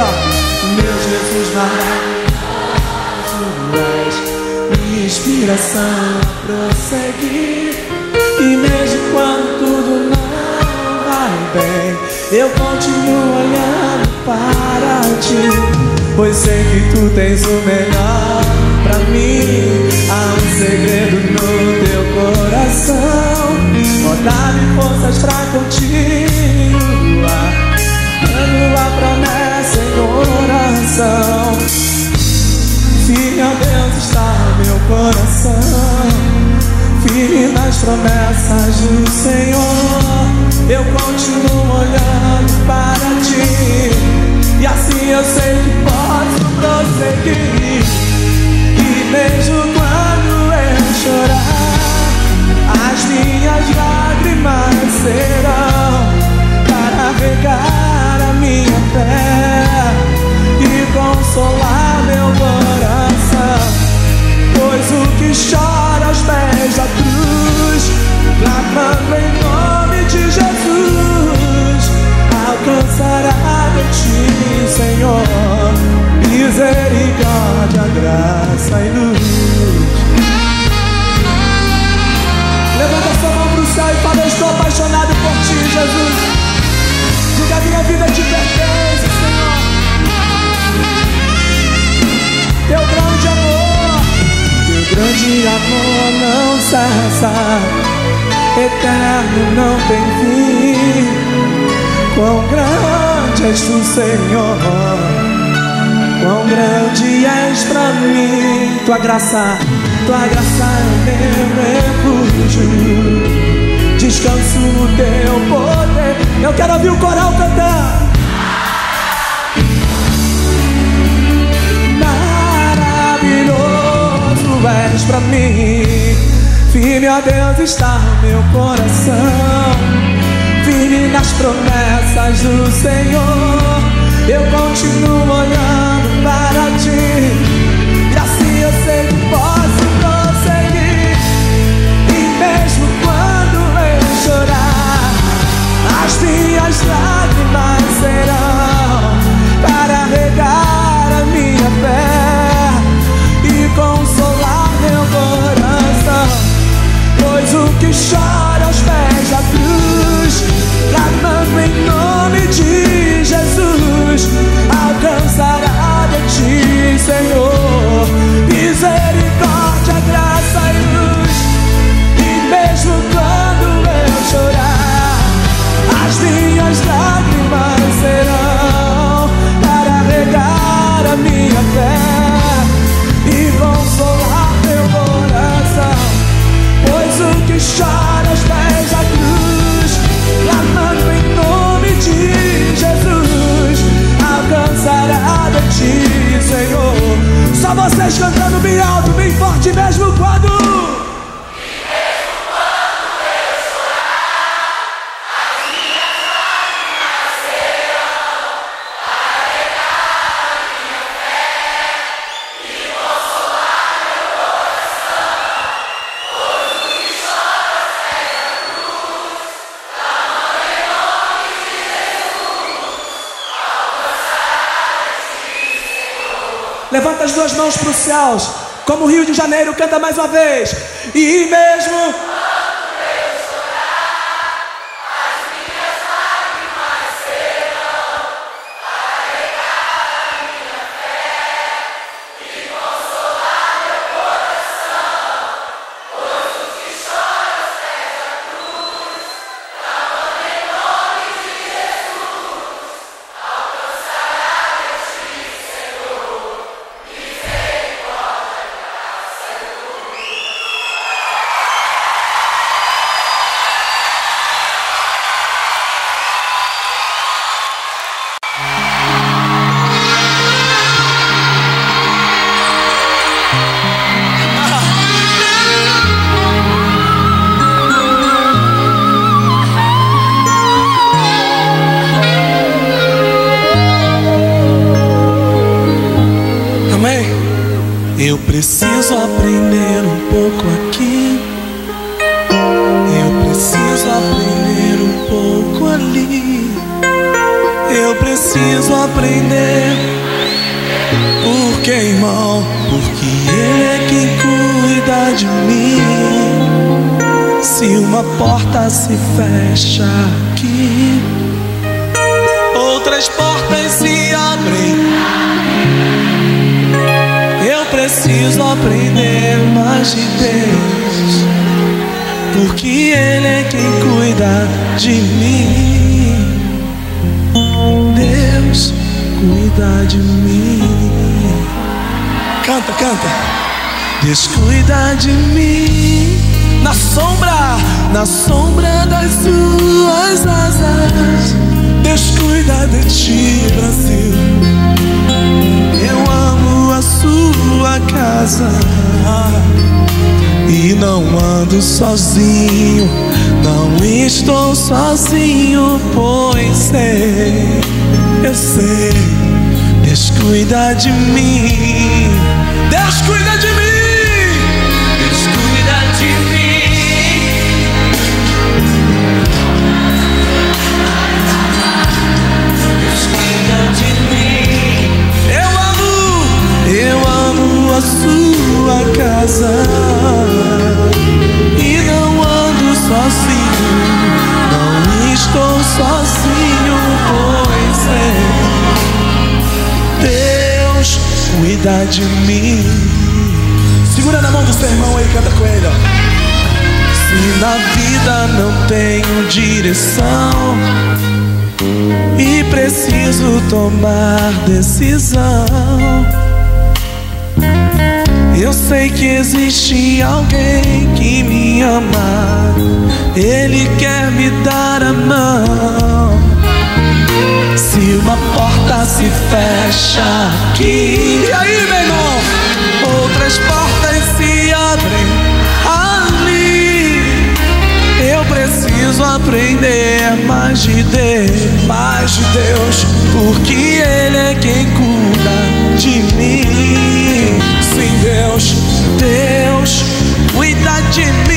Ó. Meu Jesus maravilhoso és minha inspiração prosseguir. E mesmo quando tudo não vai bem, eu continuo olhando para ti. Pois sei que tu tens o melhor pra mim. Há um segredo no teu coração. Oh, dá-me forças pra continuar. Coração. Firme nas promessas do Senhor. Eu continuo olhando para ti. E assim eu sei que posso prosseguir. E mesmo quando eu chorar, as minhas lágrimas serão para regar a minha fé e consolar chora aos pés da cruz, clamando em nome de Jesus, alcançará de ti, Senhor, misericórdia, graça e luz. Levanta sua mão pro céu e fala: estou apaixonado por ti, Jesus. Diga: Minha vida te pertence, grande amor não cessa, eterno não tem fim. Quão grande és tu, Senhor, quão grande és pra mim. Tua graça, tua graça é meu refúgio. Descanso no teu poder. Eu quero ouvir o coral cantar. Maravilhoso és pra mim. Firme, ó Deus, está meu coração. Firme nas promessas do Senhor. Eu continuo olhando para ti. E assim eu sei que posso prosseguir. E mesmo quando eu chorar, as minhas lágrimas serão para regar Pois o que chora aos pés da cruz, clamando em nome de Jesus, Senhor. Só vocês cantando bem alto, bem forte, mesmo quando. Levanta as duas mãos para os céus, como o Rio de Janeiro canta mais uma vez. E mesmo cuida de mim. Canta, canta. Deus cuida de mim. Na sombra, na sombra das suas asas. Deus cuida de ti, Brasil. Eu amo a sua casa. E não ando sozinho, não estou sozinho, pois sei, eu sei, Deus cuida de mim, Deus cuida de mim, eu amo, eu amo a sua casa. E não ando sozinho, não estou sozinho, pois cuida de mim. Segura na mão do seu irmão aí, canta com ele, ó. Se na vida não tenho direção e preciso tomar decisão. Eu sei que existe alguém que me ama, ele quer me dar a mão. Se uma porta se fecha aqui, e aí, meu irmão? Outras portas se abrem ali. Eu preciso aprender mais de Deus, mais de Deus, porque Ele é quem cuida de mim. Sim, Deus, Deus cuida de mim.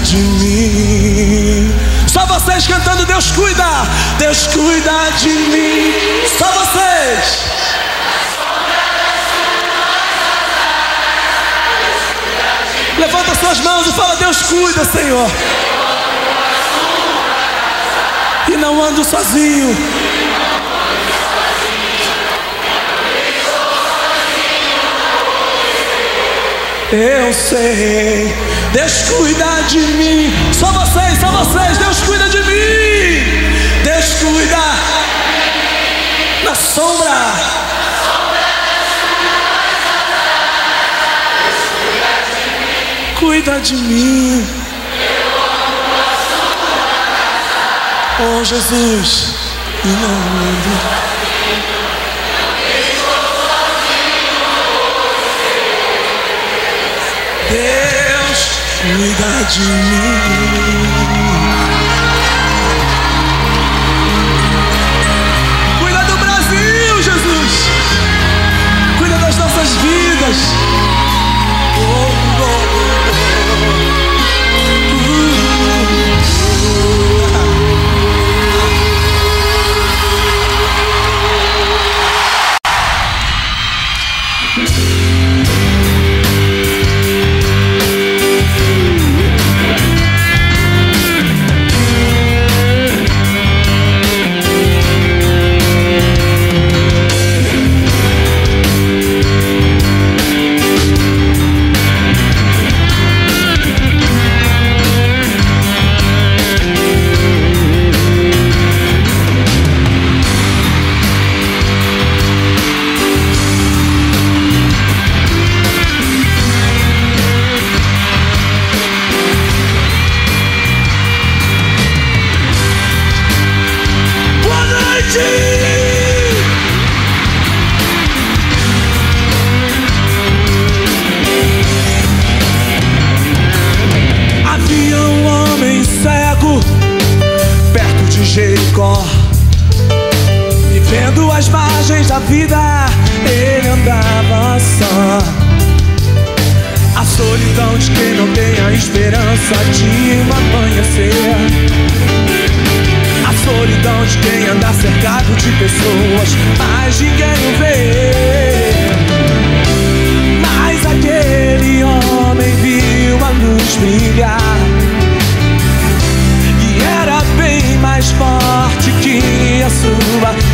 De mim. Só vocês cantando, Deus cuida, Deus cuida de mim. Só vocês. Levanta suas mãos e fala: Deus cuida, Senhor. E não ando sozinho. Eu sei, Deus cuida de mim. Só vocês, só vocês, Deus cuida de mim. Deus cuida na sombra. Cuida de mim. Oh Jesus, e não ando. Deus cuida de mim. Cuida do Brasil, Jesus. Cuida das nossas vidas.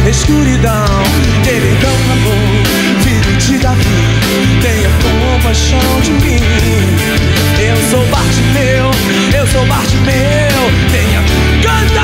escuridão. Ele então falou, filho de Davi, tenha compaixão de mim. Eu sou Bartimeu, eu sou Bartimeu, tenha canta.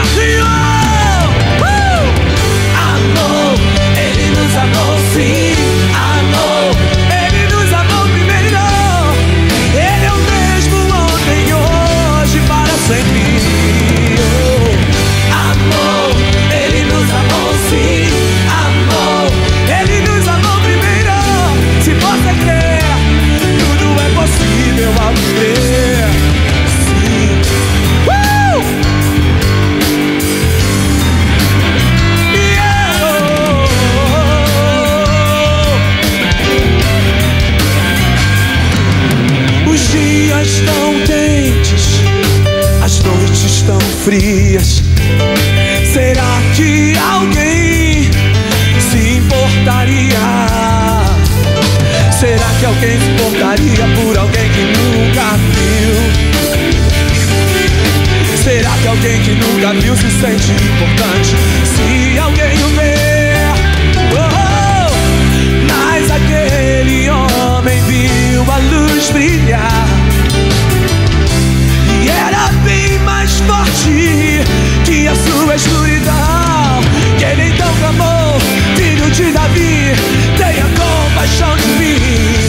alguém se importaria por alguém que nunca viu? Será que alguém que nunca viu se sente importante? Se alguém o ver, oh, mas aquele homem viu a luz brilhar e era bem mais forte que a sua escuridão. Que ele então clamou, filho de Davi, tenha compaixão de mim.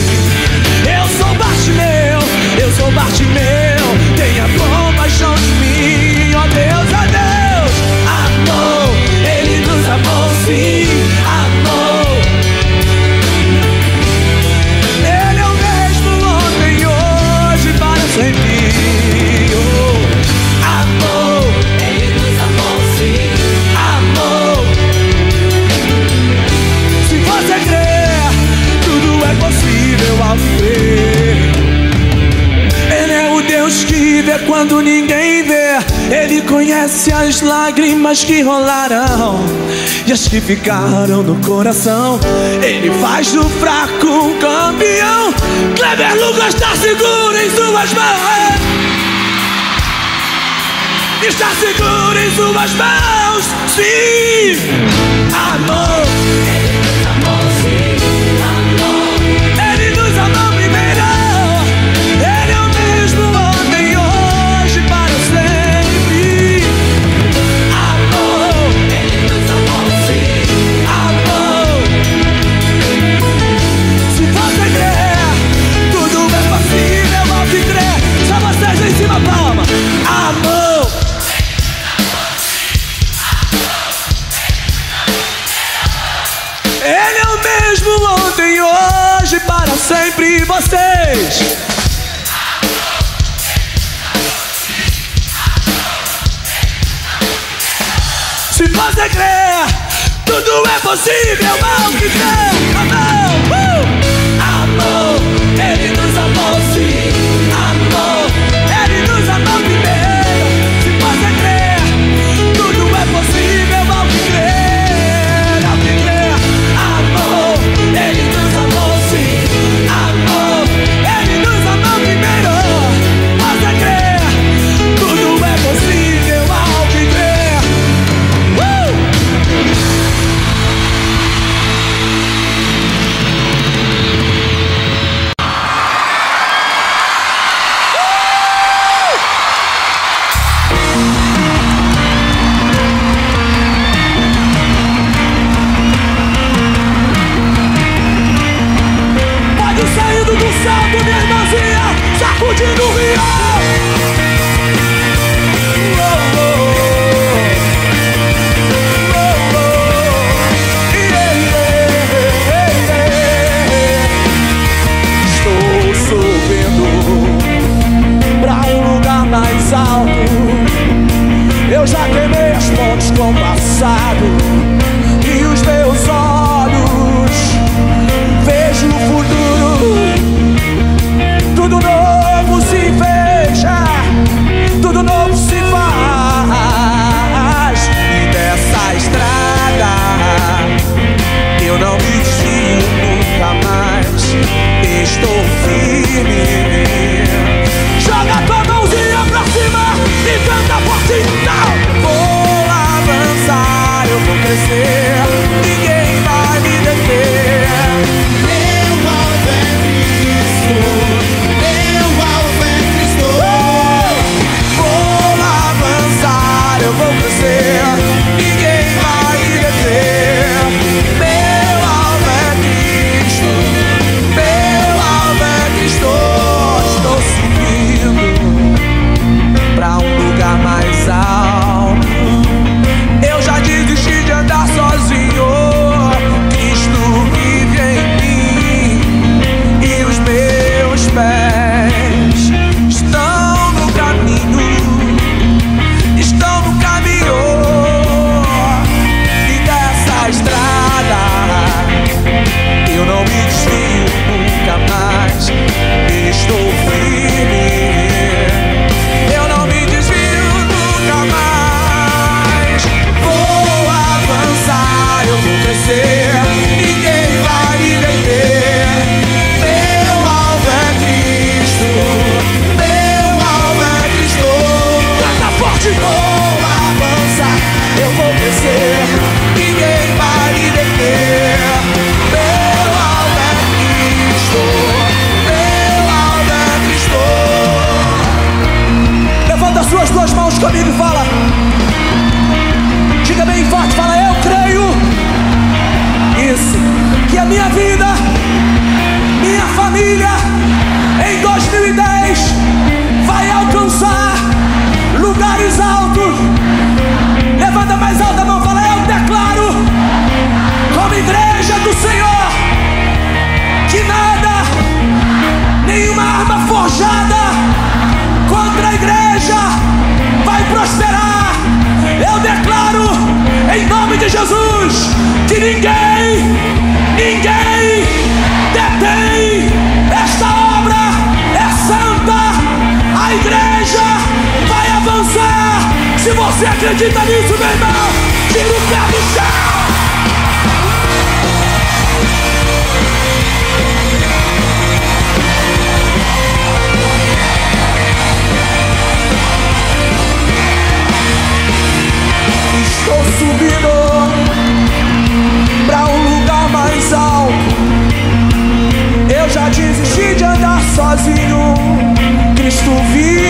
As que rolaram e as que ficaram no coração. Ele faz do fraco um campeão. Kleber Lucas está seguro em suas mãos. Está seguro em suas mãos, sim, amor. sempre vocês. Se você crer, tudo é possível. Mal que tem. sozinho. Cristo vive.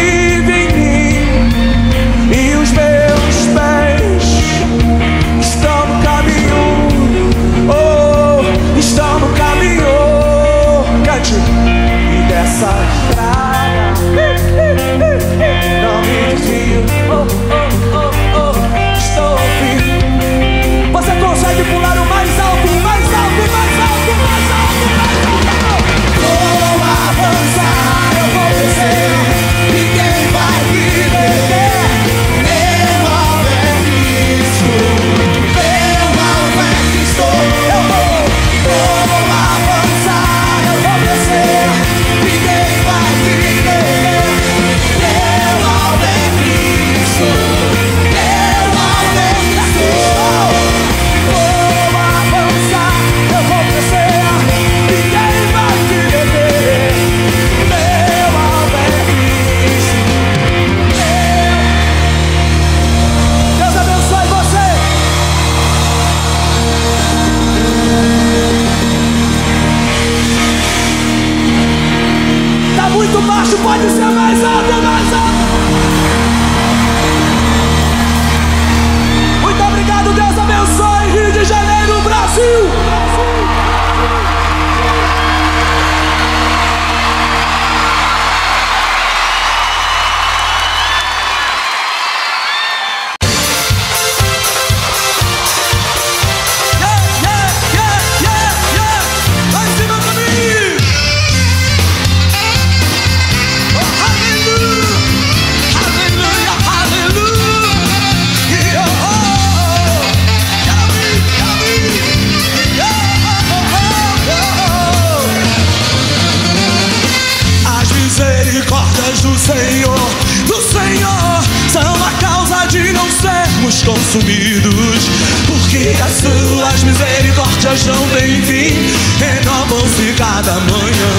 consumidos, porque as suas misericórdias não têm fim, renovam-se cada manhã.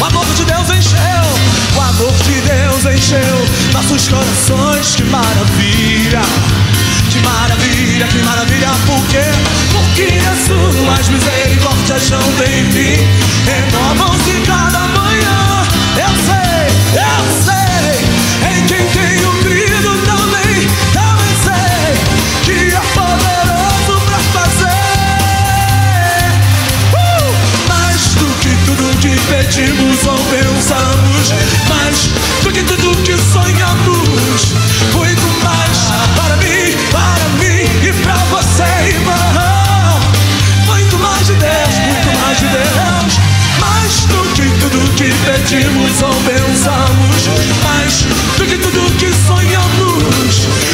O amor de Deus encheu, o amor de Deus encheu nossos corações, que maravilha! Que maravilha, que maravilha, por quê? Porque as suas misericórdias não têm fim, renovam-se cada manhã, eu sei. sentimos ou pensamos, mais do que tudo que sonhamos. Muito mais para mim, para mim e para você, irmão. Muito mais de Deus, muito mais de Deus. Mais do que tudo que pedimos ou pensamos, mais do que tudo que sonhamos.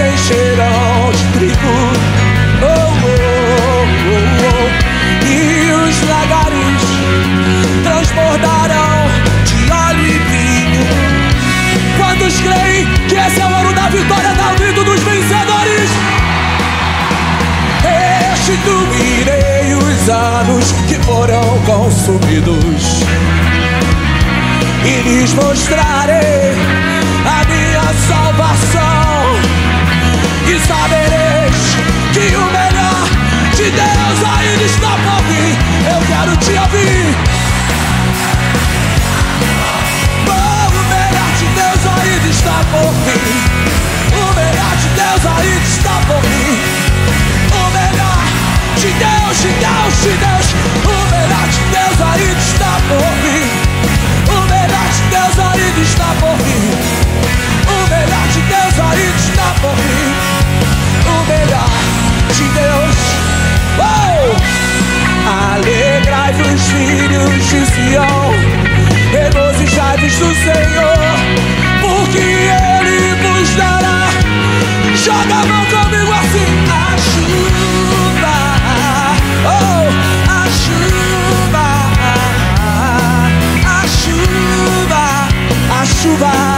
Encherão de trigo. Oh, oh, oh, oh. E os lagares transbordarão de óleo e vinho. Quantos creem que esse é o ano da vitória, da grito dos vencedores? Restituirei os anos que foram consumidos e lhes mostrarei a minha salvação sabereis que o melhor de Deus ainda está por vir. Eu quero te ouvir. Oh, o melhor de Deus ainda está por vir. Alegrai-vos, filhos de Sião, regozijai-vos do Senhor, porque Ele vos dará. Joga a mão comigo assim, a chuva, oh, a chuva, a chuva, a chuva,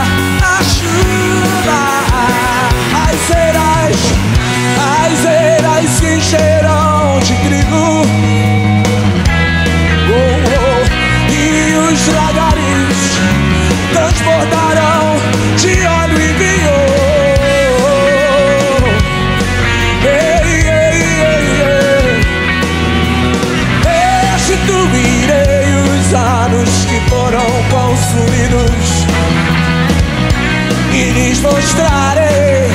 os lagares transbordarão de óleo e vinho. Ei, ei, ei, ei. Restituirei os anos que foram consumidos e lhes mostrarei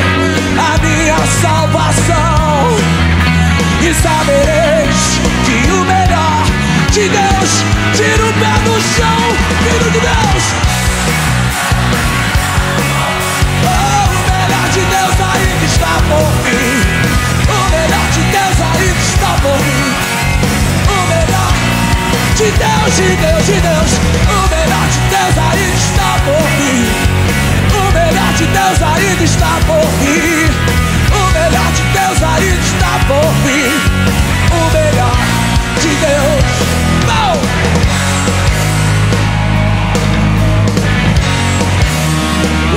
a minha salvação e sabereis que o melhor de Deus tira o pé do chão, filho de Deus. Oh, o melhor de Deus ainda está por vir. O melhor de Deus ainda está por vir. O melhor de Deus, de Deus, de Deus. O melhor de Deus ainda está por vir. O melhor de Deus ainda está por vir. O melhor de Deus ainda está por vir. O melhor de Deus. Oh!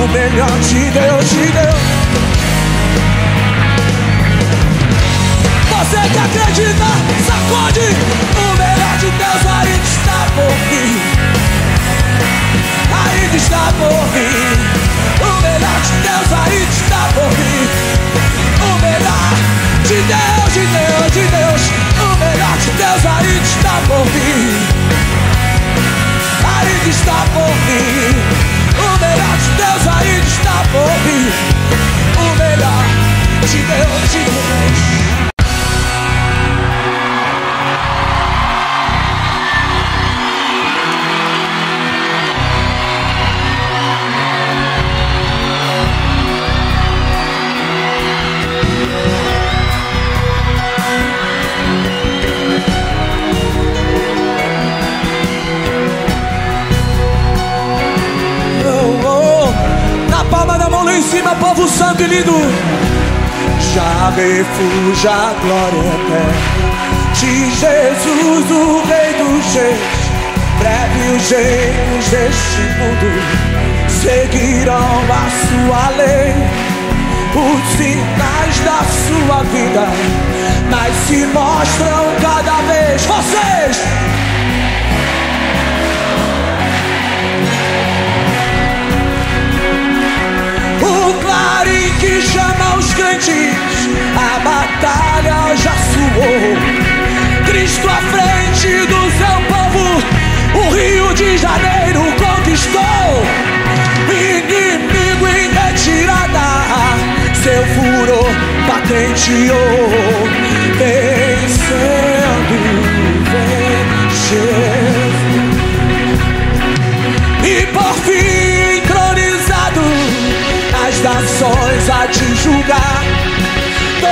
O melhor de Deus, de Deus. Você que acredita, sacode. O melhor de Deus ainda está por vir. Ainda está por vir. O melhor de Deus ainda está por vir. De Deus, de Deus, de Deus. O melhor de Deus ainda está por vir. Ainda está por vir. O melhor de Deus ainda está por vir. O melhor de Deus, de Deus. Cima, povo santo e lindo. Já refugia a glória eterna de Jesus, o Rei dos Reis. Breve os reinos deste mundo seguirão a sua lei. Os sinais da sua vida, mas se mostram cada vez. Vocês! Clarim que chama os crentes, a batalha já suou. Cristo à frente do seu povo, o Rio de Janeiro conquistou. Inimigo em retirada, seu furor patenteou. Vencendo, vencendo.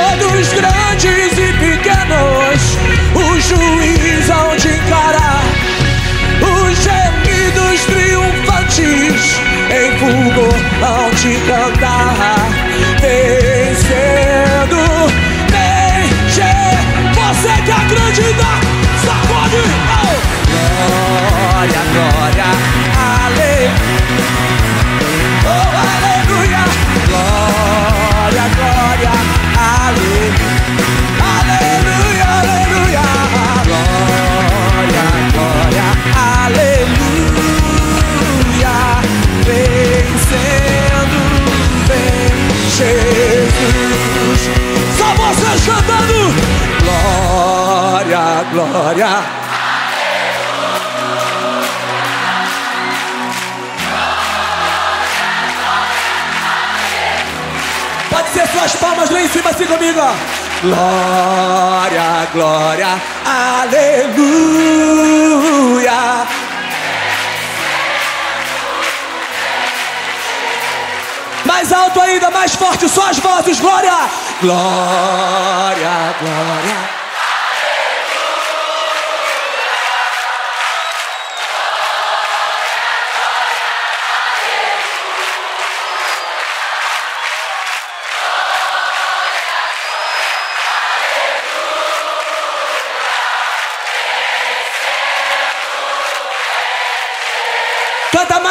Todos grandes e pequenos O juiz hão de encarar Os gemidos triunfantes Em fulgor de cantar glória. Pode ser suas palmas lá em cima assim comigo. Glória, glória, aleluia. Mais alto ainda, mais forte, só as vozes, glória, glória, glória.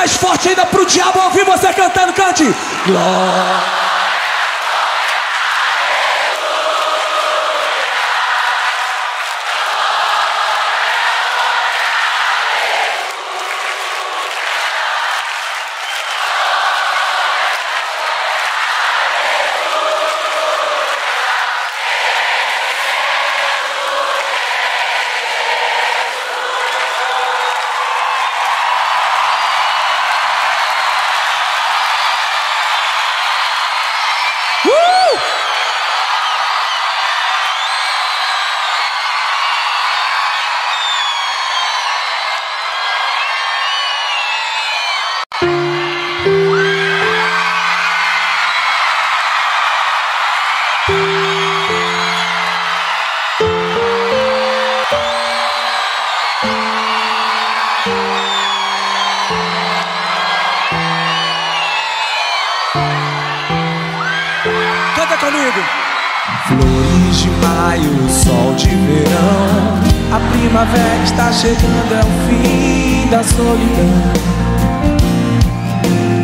Mais forte ainda pro diabo ouvir você cantando, cante. Glória. Chegando, é o fim da solidão.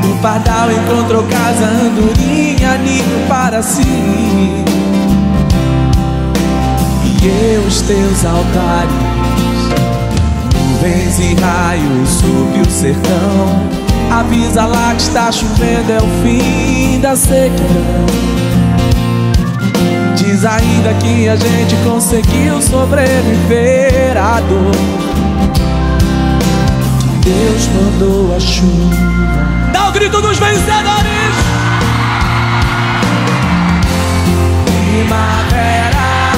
No pardal encontrou casa, andorinha, ninho para si. E eu, os teus altares, nuvens e raios sobre o sertão. Avisa lá que está chovendo, é o fim da sequidão. Diz ainda que a gente conseguiu sobreviver à dor. Deus mandou a chuva. Dá o grito dos vencedores! Primavera.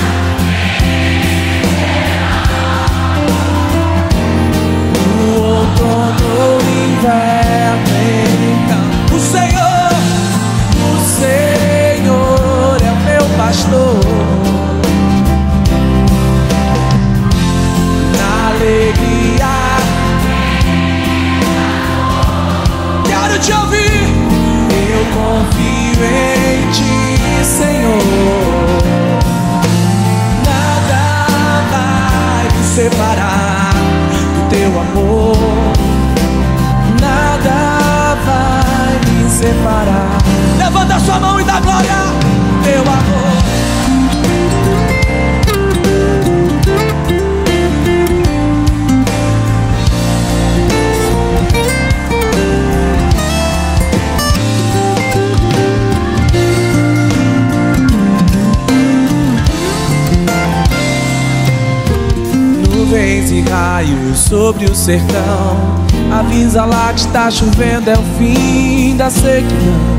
O outono, o inverno, então. O Senhor, pastor. Na alegria, quero te ouvir. Eu confio em ti, Senhor. Nada vai me separar do teu amor. Nada vai me separar. Levanta sua mão e dá glória, raios sobre o sertão. Avisa lá que está chovendo, é o fim da sequidão.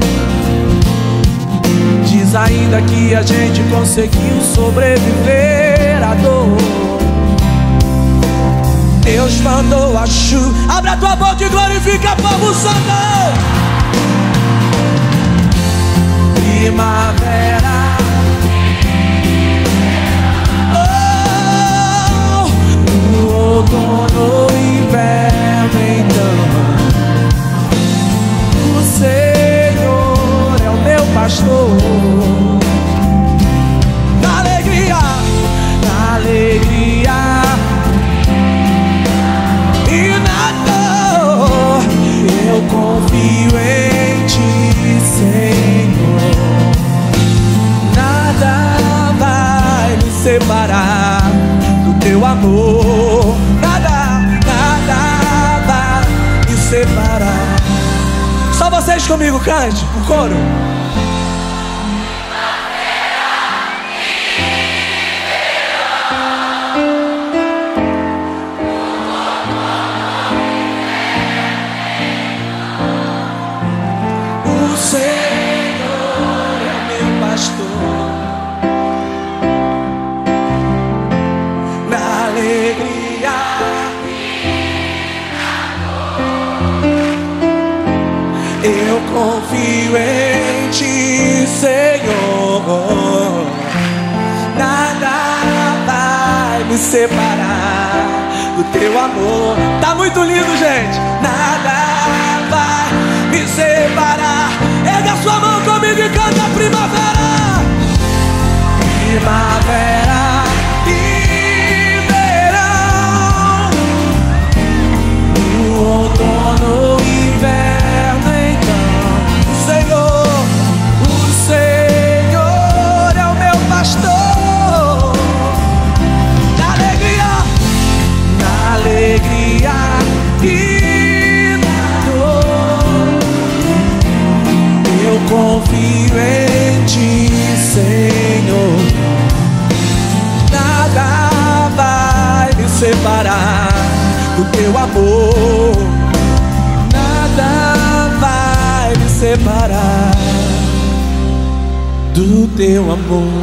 Diz ainda que a gente conseguiu sobreviver à dor. Deus mandou a chuva. Abra tua boca e glorifica povo santo. Primavera. Outono, inverno, então. O Senhor é o meu pastor. Na alegria, na alegria. E na dor, eu confio em ti, Senhor. Nada vai me separar do teu amor. Vocês comigo, cante o coro. Nada vai me separar do teu amor. Tá muito lindo, gente. Nada vai me separar. Erga sua mão comigo e canta primavera. Primavera e verão. No outono Teu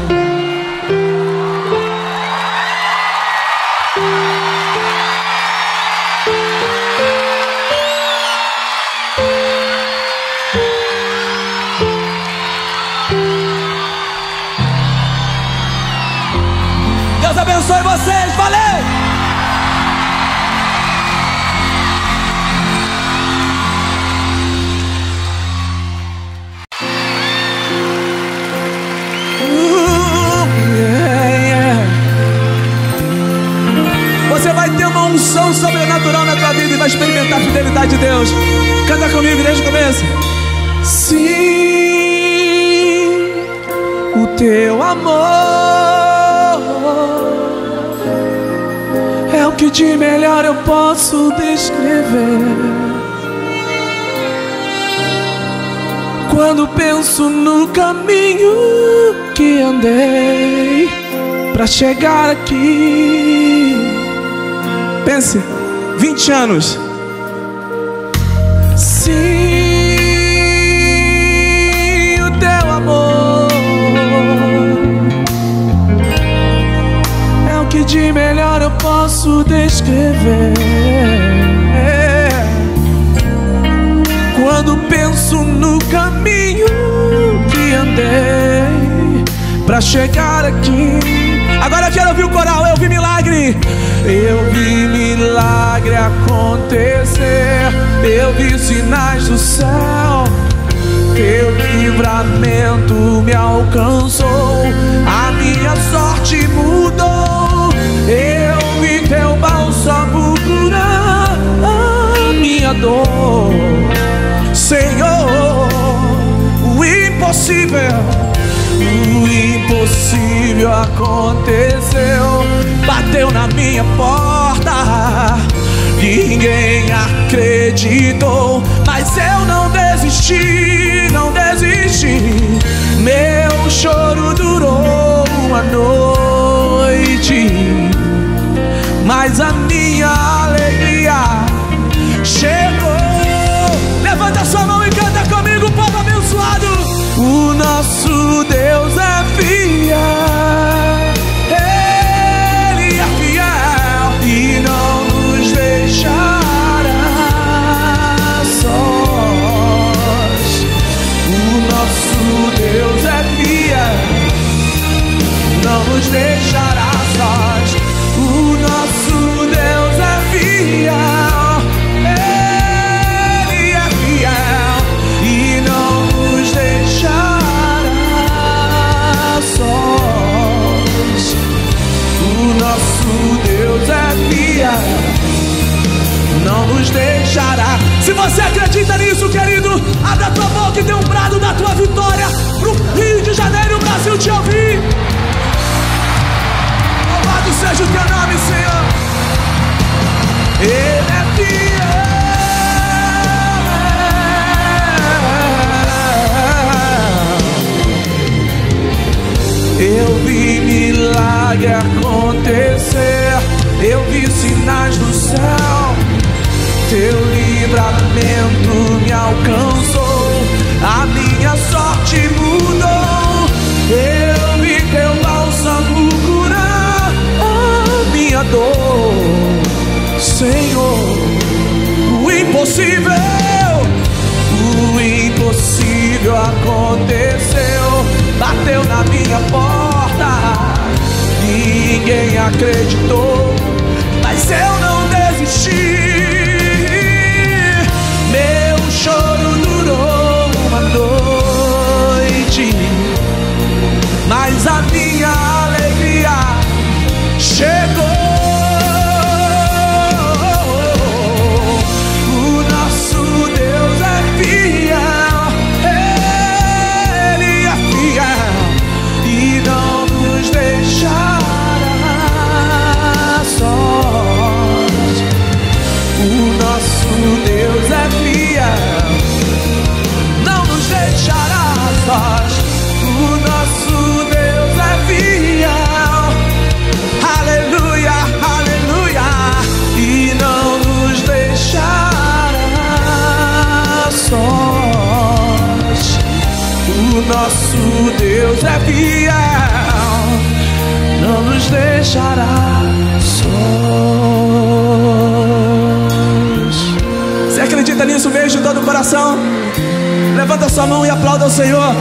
chegar aqui, pense, 20 anos. Sim, o teu amor é o que de melhor eu posso descrever. Quando penso no caminho que andei pra chegar aqui. Agora eu quero ouvir o coral, eu vi milagre. Eu vi milagre acontecer. Eu vi sinais do céu. Teu livramento me alcançou. A minha sorte mudou. Eu vi teu bálsamo curar a minha dor. Senhor, o impossível, o impossível aconteceu. Bateu na minha porta, ninguém acreditou, mas eu não desisti, não desisti. Meu choro durou uma noite, mas a minha alegria nisso mesmo de todo o coração? Levanta sua mão e aplauda o Senhor.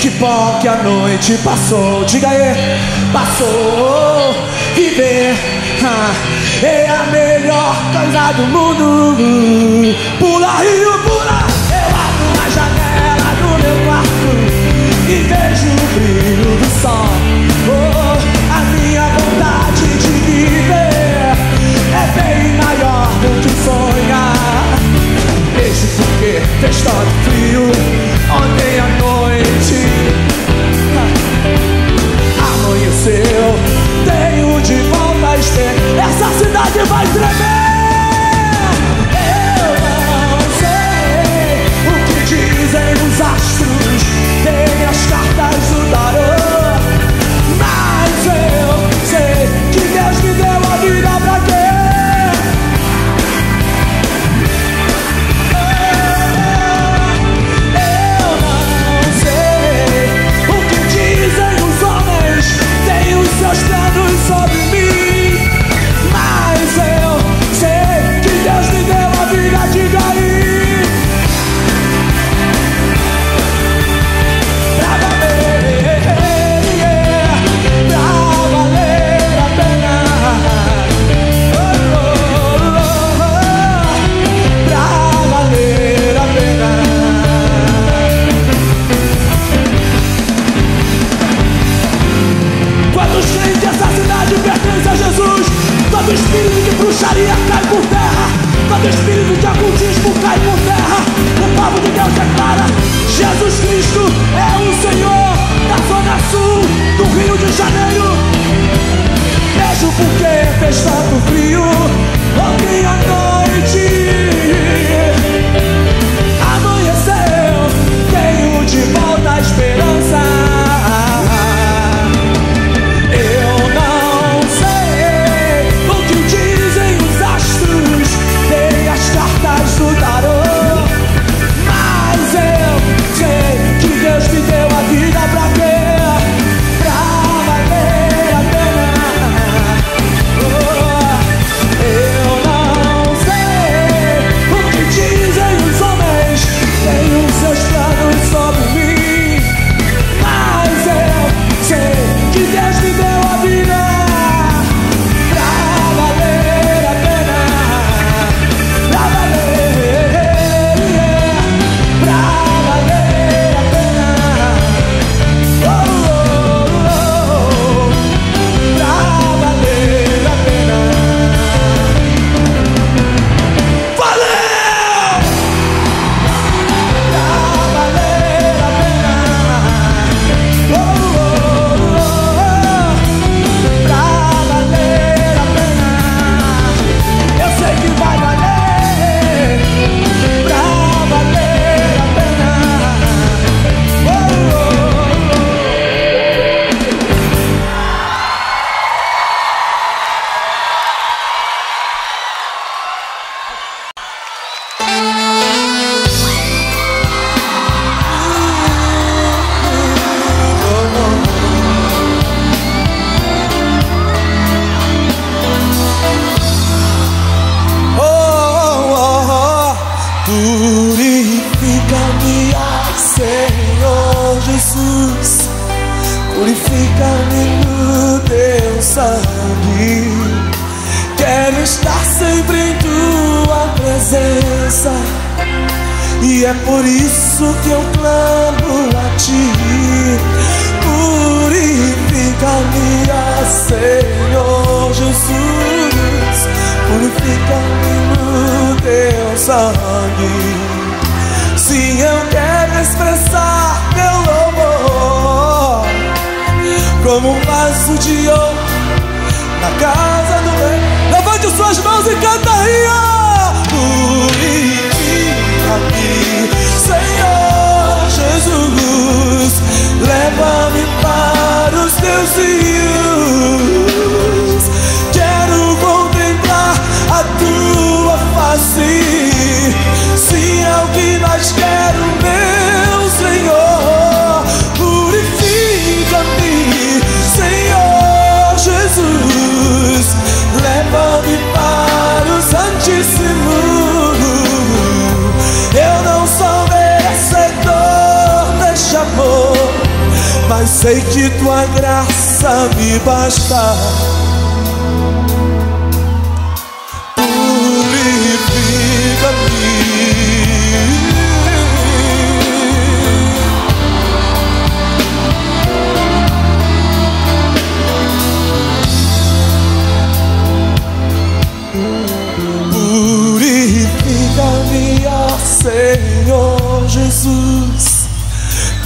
Que bom que a noite passou. Diga aí, passou. Viver ah, é a melhor coisa do mundo. Pula rio, pula. Eu abro a janela do meu quarto e vejo o brilho do sol. Oh, a minha vontade de viver é bem maior do que sonhar. Mesmo porque fez tanto frio ontem à noite. Amanheceu, tenho de volta a. Essa cidade vai tremer. Todo espírito de ocultismo cai por terra. O povo de Deus declara: Jesus Cristo é o Senhor da zona sul do Rio de Janeiro. Beijo porque fez tanto frio. Quero estar sempre em tua presença. E é por isso que eu clamo a ti. Purifica-me, Senhor Jesus. Purifica-me no teu sangue. Sim, eu quero expressar teu louvor como um vaso de ouro na casa do rei. Levante suas mãos e canta ó. Purifica-me, Senhor Jesus. Leva-me para os teus rios. Quero contemplar a tua face. Sim, é o que nós quero, meu Leva-me para o Santíssimo. Eu não sou merecedor deste amor, mas sei que tua graça me basta.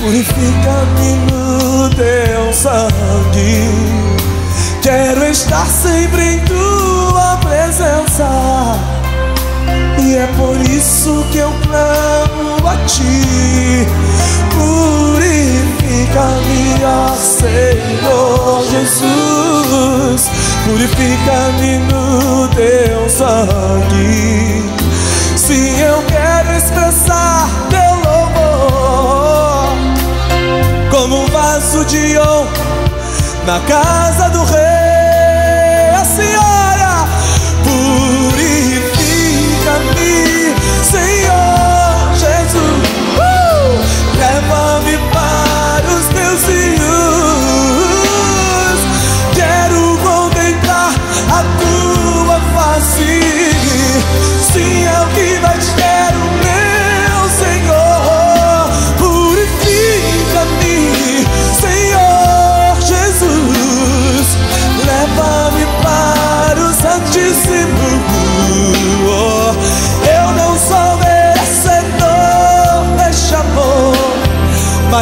Purifica-me no teu sangue. Quero estar sempre em tua presença. E é por isso que eu clamo a ti. Purifica-me, ó Senhor Jesus. Purifica-me no teu sangue. Na casa do rei.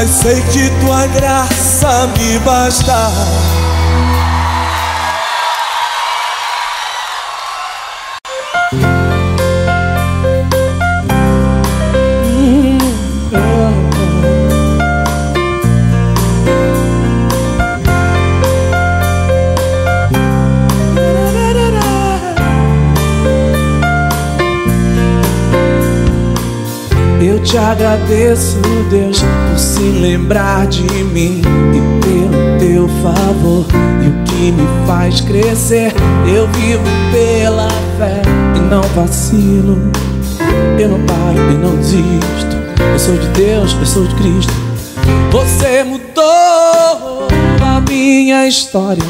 Mas sei que tua graça me basta. Te agradeço, Deus, por se lembrar de mim e pelo teu favor. E o que me faz crescer, eu vivo pela fé e não vacilo. Eu não paro e não desisto. Eu sou de Deus, eu sou de Cristo. Você mudou a minha história,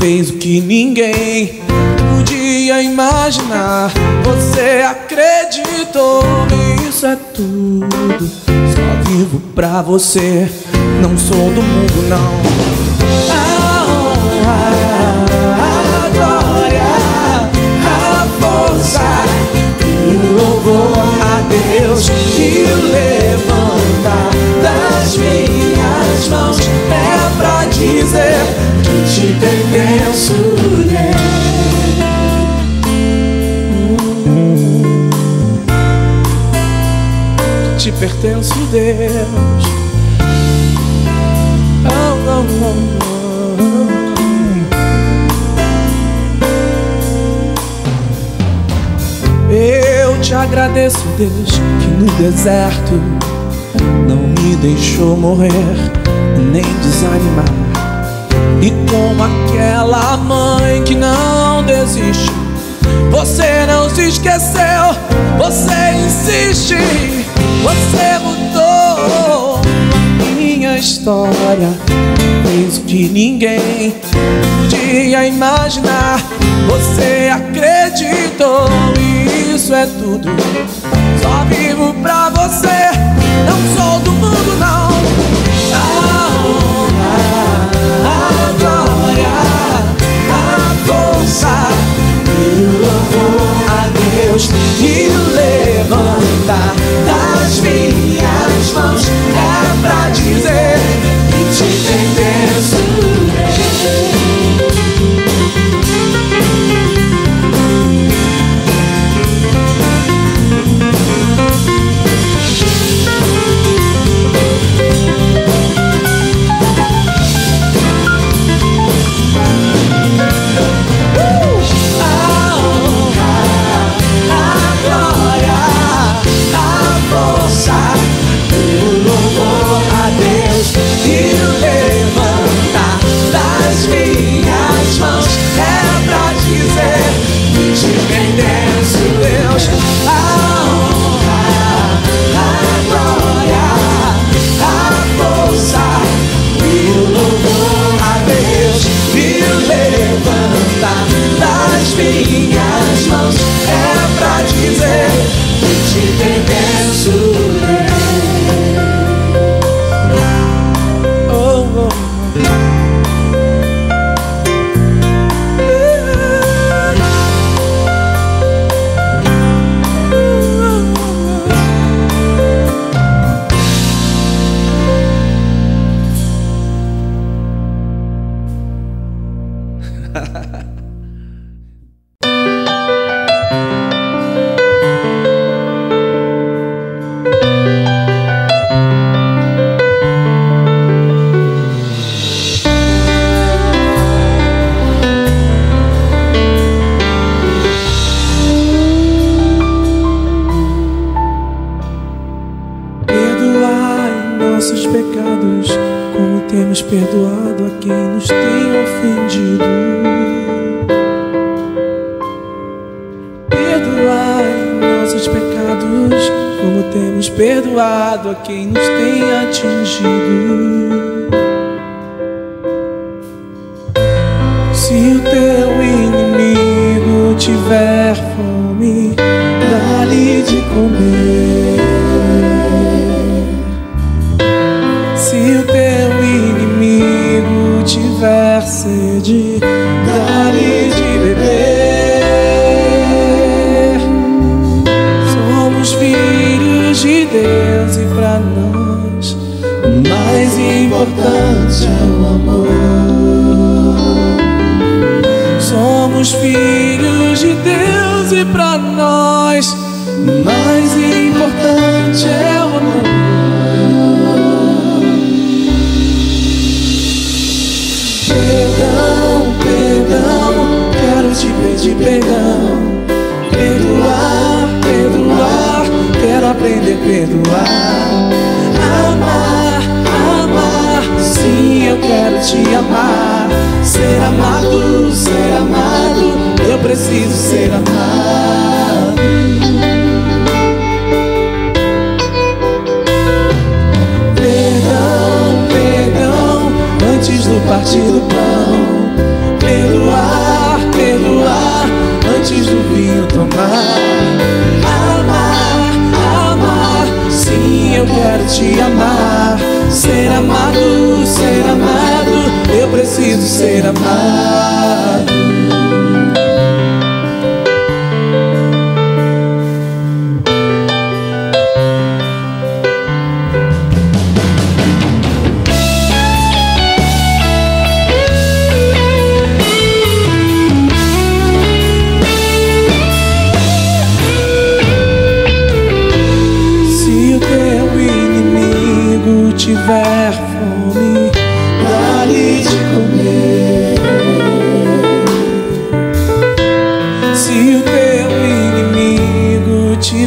fez o que ninguém imaginar. Você acreditou, isso é tudo. Só vivo pra você, não sou do mundo, não. A honra, a glória, a força, o louvor a Deus que levanta das minhas mãos é pra dizer que te pertenço. Te pertenço, Deus. Oh, oh, oh, oh. Eu te agradeço, Deus, que no deserto não me deixou morrer nem desanimar. E como aquela mãe que não desiste, você não se esqueceu, você insiste, você mudou minha história Fez que ninguém podia imaginar. Você acreditou e isso é tudo. Só vivo pra você Não sou do mundo não. A honra, A força e o louvor a Deus. E o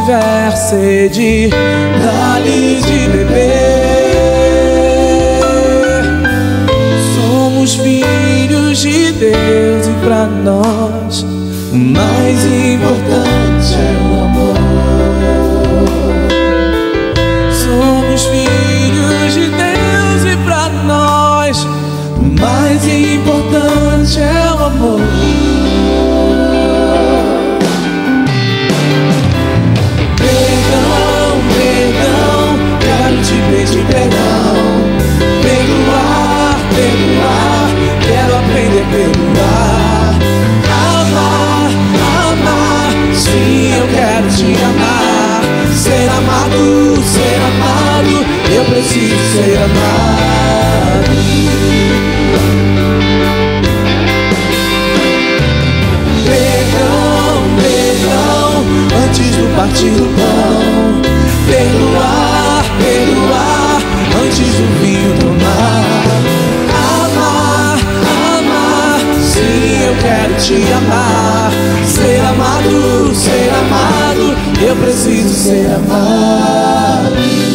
tiver sede, é dá-lhes de beber. Somos filhos de Deus e para nós o mais importante é perdurar. Amar, amar, sim, eu quero te amar. Ser amado, ser amado, eu preciso ser amado. Perdão, perdão, antes do partir do pão. Perdoar, perdoar, antes do vinho tomar. te amar. Ser amado, ser amado, eu preciso ser amado.